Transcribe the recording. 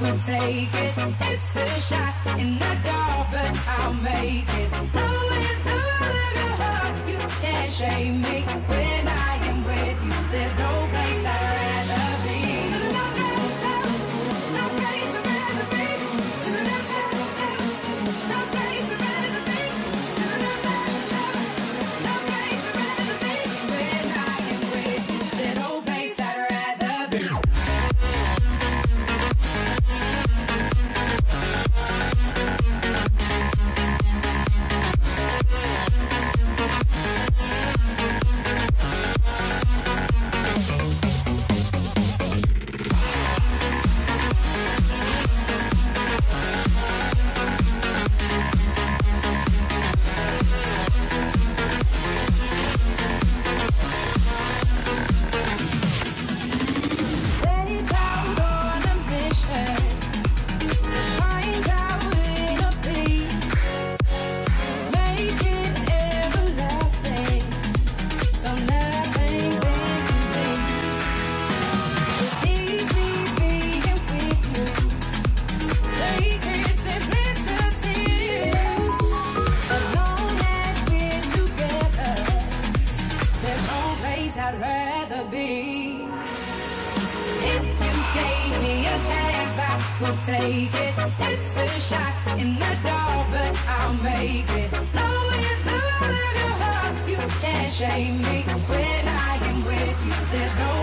take it. It's a shot in the dark, but I'll make it. be. If you gave me a chance, I would take it. It's a shot in the dark, but I'll make it. Knowing the love of your heart, you can't shame me. When I am with you, there's no